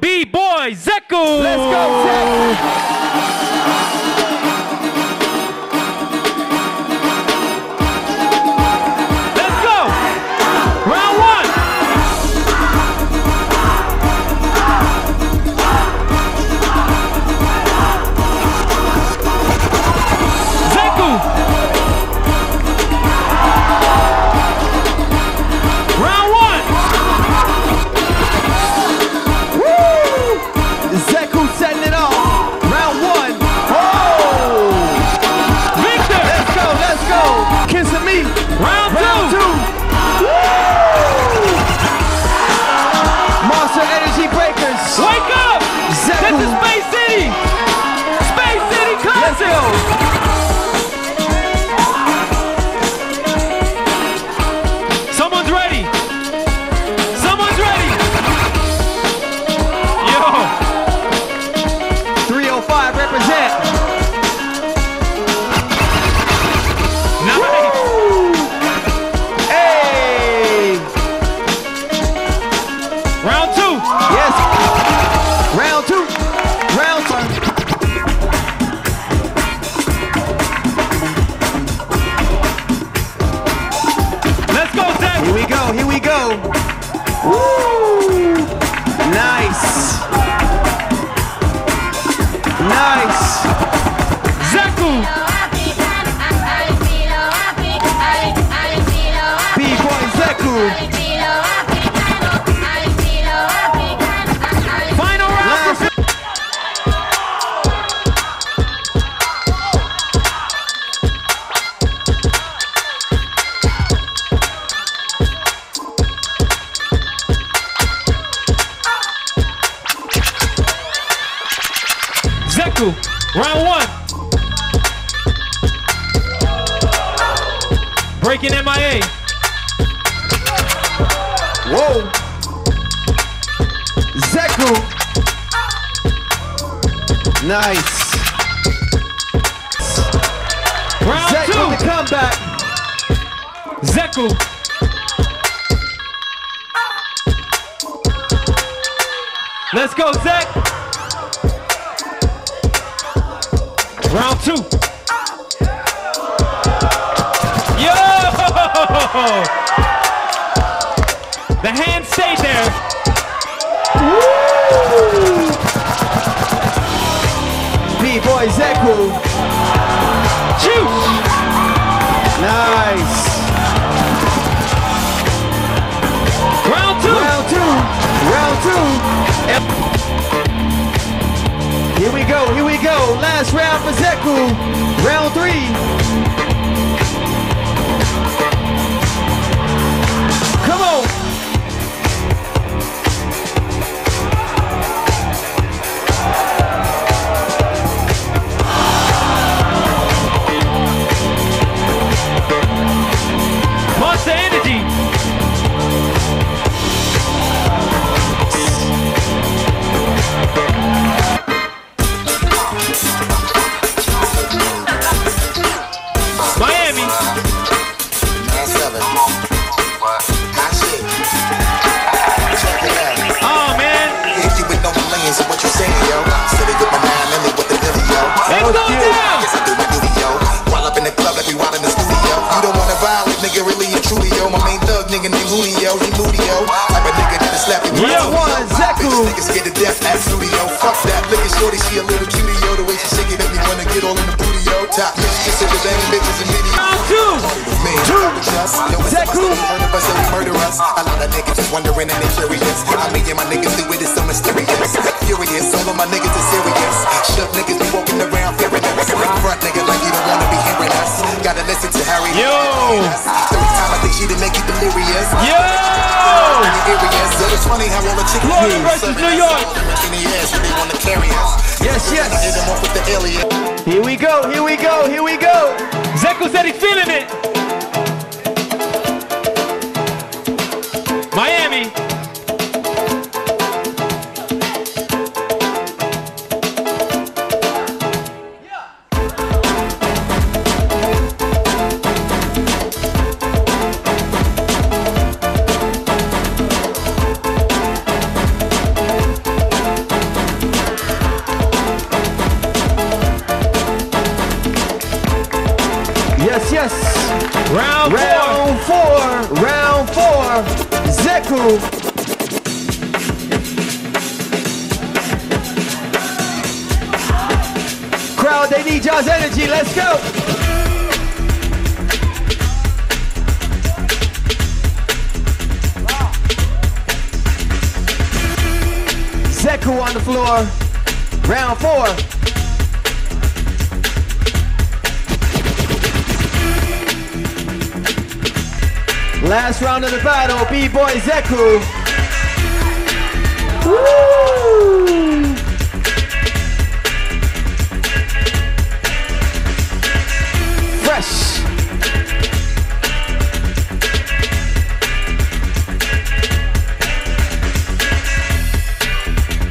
B-Boy Zeku. Let's go, Zach. Zeku. Round one. Breaking MIA. Whoa. Zeku. Nice. Round Zek with the two. comeback. Zeku. Let's go, Zach. Two. Yo! The hand stayed there. B-Boy Zeku. Round for Zeku. Round three. Julio, he moody. Type of nigga that'll slap you. Yeah, one, Zeku. Niggas scared to death, at studio. Fuck that, look at shorty, she a little cutie, yo. The way she shake it, make me wanna get all in the booty, yo. Top bitch, kiss it with banging bitches and video. Round two. Zeku. Murder us. A lot of niggas just wondering and they curious. I mean, yeah, my niggas do it, it's so mysterious. Furious, all of my niggas are serious. Shook niggas be walking around fearing us. Front nigga like you don't wanna be hearing us. Gotta listen to Harry. Yo. Every time I think she done make you delirious. Yo. So it's funny how all the chicks Florida versus New York. in the ass when they wanna carry us. Yes, yes. them off with the alien. Here we go. Here we go. Here we go. Zeku said he's feeling it. Miami. Round, Round four. Round four. Zeku. Crowd, they need y'all's energy. Let's go. Zeku on the floor. Round four. Last round of the battle, B-Boy Zeku. Fresh.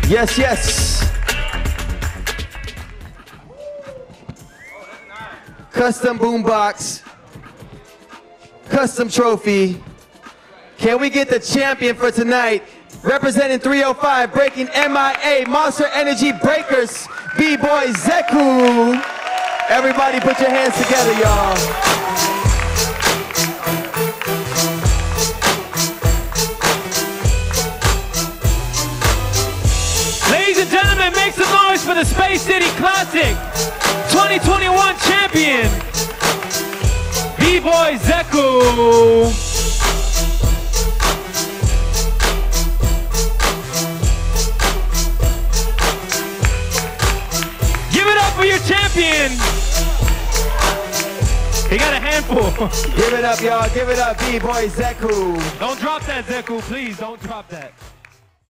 Yes, yes. Custom boombox. Custom trophy. Can we get the champion for tonight? Representing 305, breaking MIA, Monster Energy Breakers, B-Boy Zeku. Everybody put your hands together, y'all. Ladies and gentlemen, make some noise for the Space City Classic 2021 champion, B-Boy Zeku. Give it up for your champion. He got a handful. Give it up, y'all. Give it up, B-Boy Zeku. Don't drop that, Zeku. Please don't drop that.